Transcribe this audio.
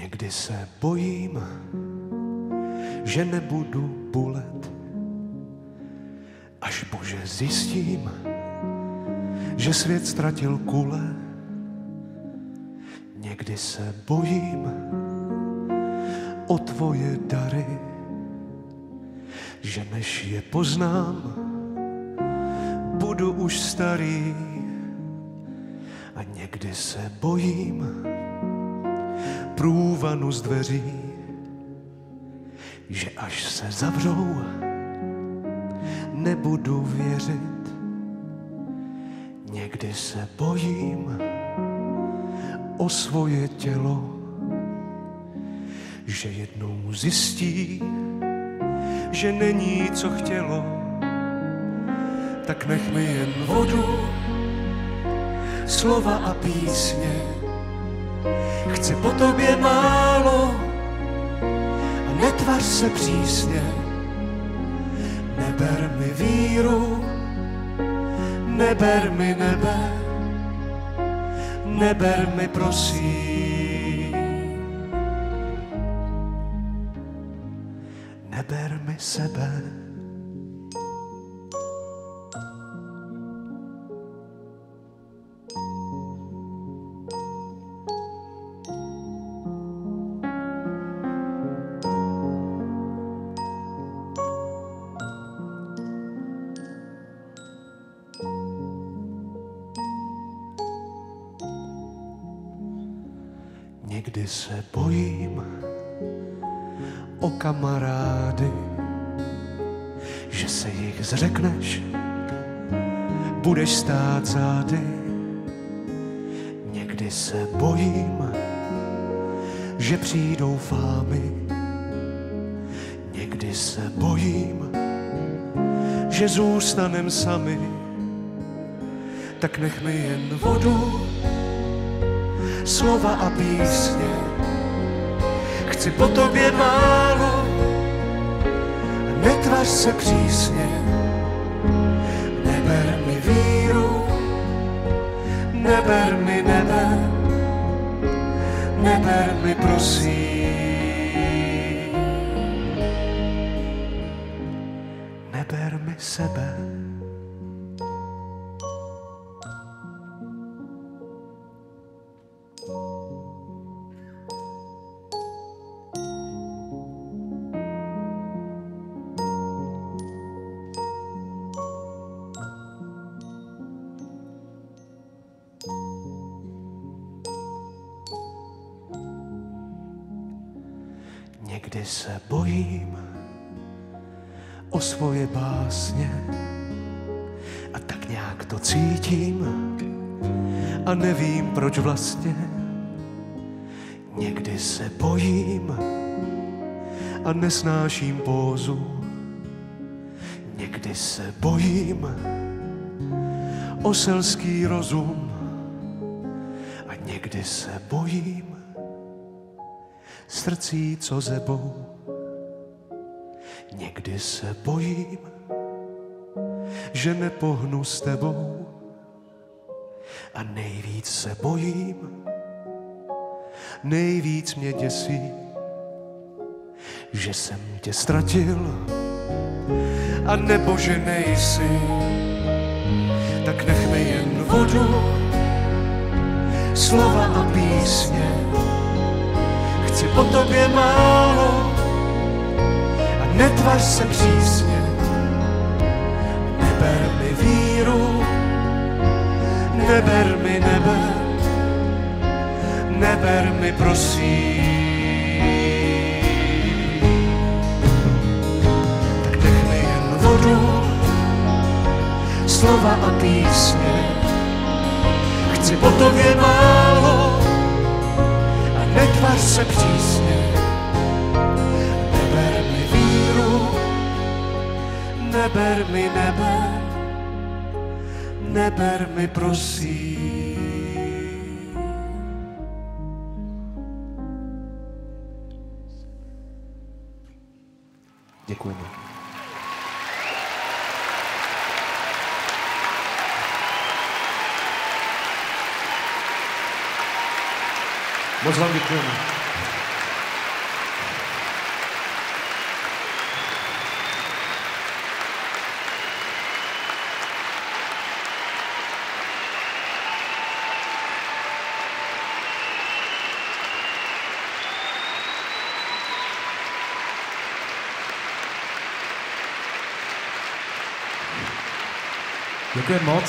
Někdy se bojím, že nebudu bulet, až Bože zjistím, že svět ztratil kule. Někdy se bojím o tvoje dary, že než je poznám, budu už starý. A někdy se bojím průvanu z dveří, že až se zavřou, nebudu věřit. Někdy se bojím o svoje tělo, že jednou zjistí, že není co chtělo, tak nech mi jen vodu, slova a písně. Chci po tobě málo a netvař se přísně. Neber mi víru, neber mi nebe, neber mi prosím. Neber mi sebe. Někdy se bojím o kamarády, že se jich zřekneš, budeš stát zády. Někdy se bojím, že přijdou fámy. Někdy se bojím, že zůstanem sami. Tak nech mi jen vodu, slova a písně. Chci po tobě málo, netvař se přísně. Neber mi víru, neber mi nebe, neber mi prosím. Neber mi sebe. Někdy se bojím o svoje básně a tak nějak to cítím a nevím proč vlastně. Někdy se bojím a nesnáším pózu. Někdy se bojím o selský rozum a někdy se bojím srdcí, co zebou. Někdy se bojím, že nepohnu s tebou. A nejvíc se bojím, nejvíc mě děsí, že jsem tě ztratil a nebo že nejsi. Tak nech mi jen vodu, slova a písně, chci po tobě málo a netvař se přísně. Neber mi víru, neber mi nebe, neber mi prosím. Tak nech mi jen vodu, slova a písně, neber mi nebe, neber mi prosím. Děkujeme. Moc vám děkujeme. Děkuji moc.